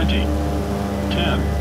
20, 10,